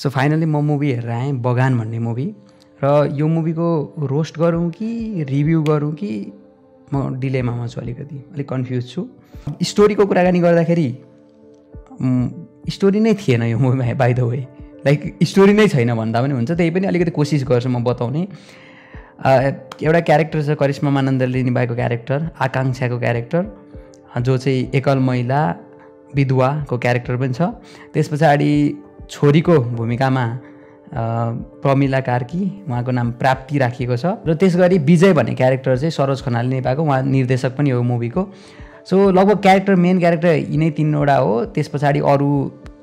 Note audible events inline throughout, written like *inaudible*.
So finally म movie हेरेर आएँ बगान भन्ने मुभी र यो मुभीको रोस्ट गरौँ कि रिभ्यू गरौँ कि म डिलेमामा छु अलिकति अलिक कन्फ्युज छु. स्टोरीको कुराकानी गर्दाखेरि स्टोरी नै थिएन यो मुभीमा by the way like story नै छैन भन्दा पनि हुन्छ त्यही पनि अलिकति कोसिस गर्छु म बताउने. एउटा क्यारेक्टर छ करिश्मा मानन्दले निभाएको क्यारेक्टर आकाङ्क्षाको क्यारेक्टर जो चाहिँ एकल महिला विधवाको क्यारेक्टर पनि छ. त्यस पछाडि छोरीको भूमिकामा प्रमिला कार्की उहाँको नाम प्राप्ति राखिएको छ। र त्यस गरी विजय भन्ने क्यारेक्टर चाहिँ सरोज खनालले निभाएको उहाँ निर्देशक पनि हो मुभीको। सो लगभग क्यारेक्टर मेन क्यारेक्टर यिनै तिनवटा हो। त्यस पछाडि अरू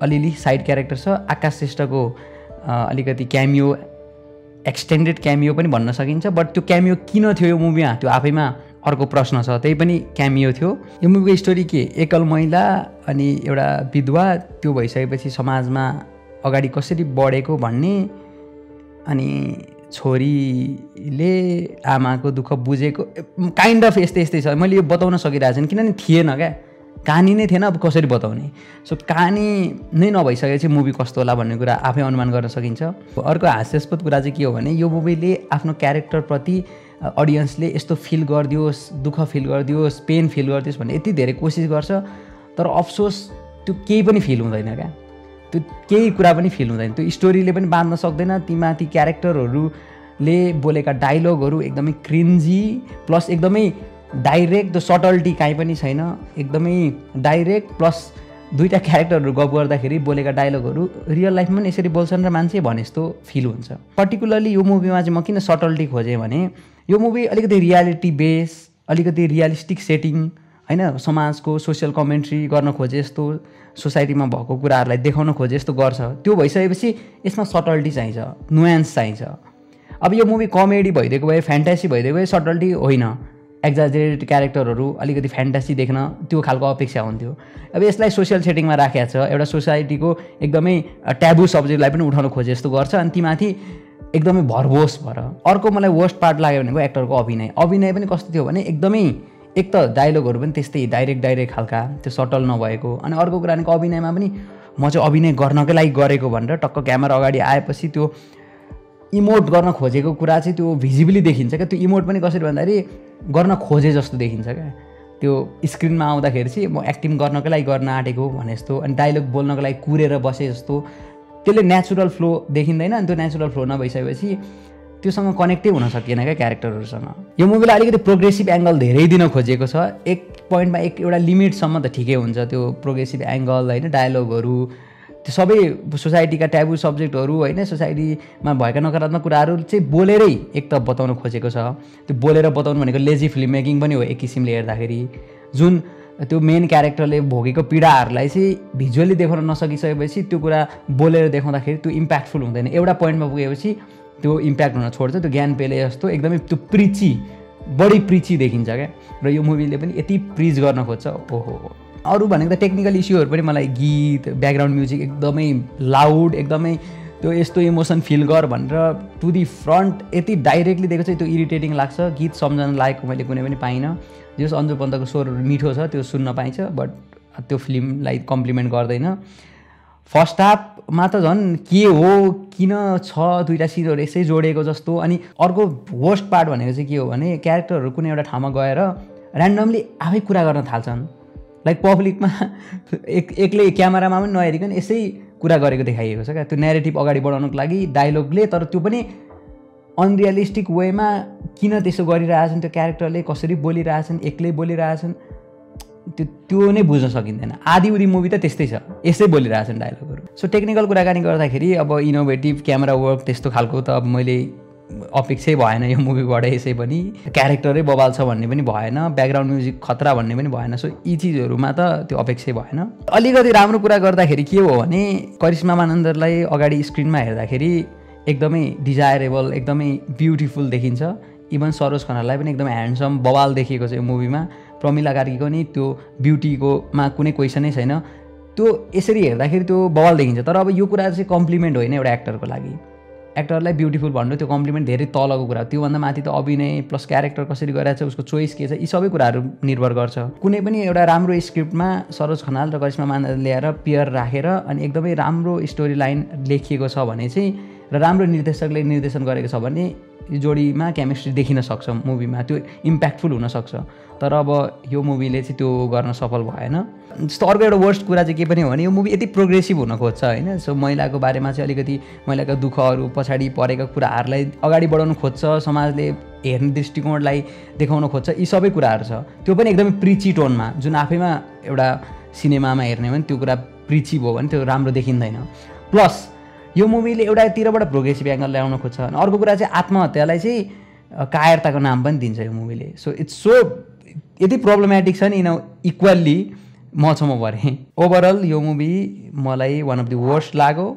अलिअलि साइड क्यारेक्टर छ। आकाश श्रेष्ठको अलिकति क्यामियो एक्सटेन्डेड क्यामियो पनि भन्न सकिन्छ। बट त्यो क्यामियो किन थियो यो मुभीमा त्यो आफैमा अर्को प्रश्न छ। त्यही पनि क्यामियो थियो। यो मुभीको स्टोरी के? एकल महिला अनि एउटा विधवा त्यो भइसकेपछि समाजमा अगाडि कसरी बढेको भन्ने अनि छोरीले आमाको दुःख बुझेको काइन्ड अफ यस्तै यस्तै छ। मैले यो बताउन सकिरहेको छैन किनभने थिएन क्या। कहानी नै थिएन अब कसरी बताउने? सो कहानी नै नभइसकेपछि मुभी कस्तो होला भन्ने कुरा आफै अनुमान गर्न सकिन्छ। अर्को हास्यास्पद कुरा चाहिँ के हो भने यो मुभीले आफ्नो क्यारेक्टरप्रति अडियन्सले यस्तो फिल गरिदियोस् दुःख फिल गरिदियोस् पेन फिल गरिदियोस् भन्ने यति धेरै कोसिस गर्छ। तर अफसोस त्यो केही पनि फिल हुँदैन क्या। त्यो केही कुरा पनि फिल हुँदैन। त्यो स्टोरीले पनि बाँध्न सक्दैन। ती माथि क्यारेक्टरहरूले बोलेका डाइलगहरू एकदमै क्रिन्जी प्लस एकदमै डाइरेक्ट त्यो सटल्टी काहीँ पनि छैन। एकदमै डाइरेक्ट प्लस दुईवटा क्यारेक्टरहरू गफ गर्दाखेरि बोलेका डायलगहरू रियल लाइफमा पनि यसरी बोल्छन् र मान्छे भने जस्तो फिल हुन्छ। पर्टिकुलरली यो मुभीमा चाहिँ म किन सटल्टी खोजेँ भने यो मुभी अलिकति रियालिटी बेस अलिकति रियलिस्टिक सेटिङ होइन समाजको सोसियल कमेन्ट्री गर्न खोजे जस्तो सोसाइटीमा भएको कुराहरूलाई देखाउन खोजे जस्तो गर्छ। त्यो भइसकेपछि यसमा सटल्टी चाहिन्छ नुएन्स चाहिन्छ। अब यो मुभी कमेडी भइदिएको भए फ्यान्टासी भइदिएको भए सटल्टी होइन। एक्जाजेरेट क्यारेक्टरहरू अलिकति फ्यान्टासी देख्न त्यो खालको अपेक्षा हुन्थ्यो। अब यसलाई सोसियल सेटिङमा राखेको छ एउटा सोसाइटीको एकदमै ट्याबु सब्जेक्टलाई पनि उठाउन खोजे जस्तो गर्छ अनि तीमाथि एकदमै भरबोस भएर। अर्को मलाई वर्स्ट पार्ट लाग्यो भनेको एक्टरको अभिनय। अभिनय पनि कस्तो थियो भने एकदमै एक त डायलगहरू पनि त्यस्तै डाइरेक्ट डाइरेक्ट खालका त्यो सटल नभएको। अनि अर्को कुरा भनेको अभिनयमा पनि म चाहिँ अभिनय गर्नकै लागि गरेको भनेर टक्क क्यामेरा अगाडि आएपछि त्यो इमोट गर्न खोजेको कुरा चाहिँ त्यो भिजिबली देखिन्छ क्या। त्यो इमोट पनि कसरी भन्दाखेरि गर्न खोजे जस्तो देखिन्छ क्या। त्यो स्क्रिनमा आउँदाखेरि चाहिँ म एक्टिङ गर्नको लागि गर्न आँटेको भने जस्तो अनि डाइलग बोल्नको लागि कुरेर बसे जस्तो। त्यसले नेचुरल फ्लो देखिँदैन अनि त्यो नेचुरल फ्लो नभइसकेपछि त्योसँग कनेक्टै हुन सकिएन क्या क्यारेक्टरहरूसँग यो मुभीलाई अलिकति प्रोग्रेसिभ एङ्गल धेरै दिन खोजिएको छ। एक पोइन्टमा एक एउटा लिमिटसम्म त ठिकै हुन्छ। त्यो प्रोग्रेसिभ एङ्गल होइन डायलगहरू त्यो सबै सोसाइटीका ट्याबु सब्जेक्टहरू होइन सोसाइटीमा भएका नकारात्मक कुराहरू चाहिँ बोलेरै एक त बताउन खोजेको छ। त्यो बोलेर बताउनु भनेको लेजी फिल्म मेकिङ पनि हो एक किसिमले हेर्दाखेरि। जुन त्यो मेन क्यारेक्टरले भोगेको पीडाहरूलाई चाहिँ भिजुअली देखाउन नसकिसकेपछि त्यो कुरा बोलेर देखाउँदाखेरि त्यो इम्प्याक्टफुल हुँदैन। एउटा पोइन्टमा पुगेपछि त्यो इम्प्याक्ट हुन छोड्छ। त्यो ज्ञान पेले जस्तो एकदमै त्यो प्रिची बढी प्रिची देखिन्छ क्या। र यो मुभीले पनि यति प्रिच गर्न खोज्छ। ओहो। अरू भनेको त टेक्निकल इस्युहरू पनि मलाई गीत ब्याकग्राउन्ड म्युजिक एकदमै लाउड एकदमै त्यो यस्तो इमोसन फिल गर भनेर टु दि फ्रन्ट यति डाइरेक्टली दिएको चाहिँ त्यो इरिटेटिङ लाग्छ। गीत सम्झन लायकको मैले कुनै पनि पाइनँ। जस अन्जु पन्तको स्वरहरू मिठो छ त्यो सुन्न पाइन्छ बट त्यो फिल्मलाई कम्प्लिमेन्ट गर्दैन। फर्स्ट हाफमा त झन् के हो किन छ दुइटा सिनहरू यसै जोडिएको जस्तो अनि अर्को वर्स्ट पार्ट भनेको चाहिँ के हो भने क्यारेक्टरहरू कुनै एउटा ठाउँमा गएर ऱ्यान्डमली आफै कुरा गर्न थाल्छन्। लाइक पब्लिकमा *laughs* एक एक्लै क्यामेरामा पनि नहेरिकन यसै कुरा गरेको देखाइएको छ क्या? त्यो नेरेटिभ अगाडि बढाउनुको लागि डाइलगले तर त्यो पनि अनरियलिस्टिक वेमा किन त्यसो गरिरहेछन् त्यो क्यारेक्टरले कसरी बोलिरहेछन् एक्लै बोलिरहेछन् त्यो त्यो नै बुझ्न सकिँदैन। आधी उधी मुभी त त्यस्तै छ यसै बोलिरहेछन् डायलगहरू सो टेक्निकल कुराकानी गर्दाखेरि अब इनोभेटिभ क्यामेरा वर्क त्यस्तो खालको त अब मैले अपेक्षै भएन यो मुभीबाट यसै पनि। क्यारेक्टरै बबाल छ भन्ने पनि भएन ब्याकग्राउन्ड म्युजिक खतरा भन्ने पनि भएन सो यी चिजहरूमा त त्यो अपेक्षै भएन। अलिकति राम्रो कुरा गर्दाखेरि के हो भने करिश्मा मानन्दरलाई अगाडि स्क्रिनमा हेर्दाखेरि एकदमै डिजायरेबल एकदमै ब्युटिफुल देखिन्छ। इभन सरोज खनाललाई पनि एकदमै ह्यान्डसम बवाल देखिएको छ यो मुभीमा। प्रमिला कार्कीको नि त्यो ब्युटीकोमा कुनै क्वेसनै छैन। त्यो यसरी हेर्दाखेरि त्यो बवाल देखिन्छ तर अब यो कुरा चाहिँ कम्प्लिमेन्ट होइन एउटा एक्टरको लागि। एक्टरलाई ब्युटिफुल भन्नु त्यो कम्प्लिमेन्ट धेरै तलको कुरा हो। त्योभन्दा माथि त अभिनय प्लस क्यारेक्टर कसरी गरिरहेको छ उसको चोइस के छ यी सबै कुराहरू निर्भर गर्छ। कुनै पनि एउटा राम्रो स्क्रिप्टमा सरोज खनाल र करिश्मा मानन्द ल्याएर पेयर राखेर अनि एकदमै राम्रो स्टोरी लाइन लेखिएको छ भने चाहिँ र राम्रो निर्देशकले निर्देशन गरेको छ भने यो जोडीमा केमिस्ट्री देखिन सक्छ मुभीमा त्यो इम्प्याक्टफुल हुनसक्छ तर अब यो मुभीले चाहिँ त्यो गर्न सफल भएन। जस्तो अर्को एउटा वर्स्ट कुरा चाहिँ के पनि हो भने यो मुभी यति प्रोग्रेसिभ हुन खोज्छ होइन? सो महिलाको बारेमा चाहिँ अलिकति महिलाका दुःखहरू पछाडि परेका कुराहरूलाई अगाडि बढाउनु खोज्छ समाजले हेर्ने दृष्टिकोणलाई देखाउन खोज्छ यी सबै कुराहरू छ। त्यो पनि एकदमै प्रिची टोनमा जुन आफैमा एउटा सिनेमामा हेर्ने भने त्यो कुरा प्रिची भयो भने त्यो राम्रो देखिँदैन। प्लस यो मुभीले एउटातिरबाट प्रोग्रेसिभ एङ्गल ल्याउन खोज्छ अनि अर्को कुरा चाहिँ आत्महत्यालाई चाहिँ कायरताको नाम पनि दिन्छ यो मुभीले सो इट्स सो यति प्रब्लमेटिक छ नि इन इक्वल्ली म छ म भरेँ ओभरअल यो मुभी मलाई वान अफ दि वर्स्ट लाग्यो।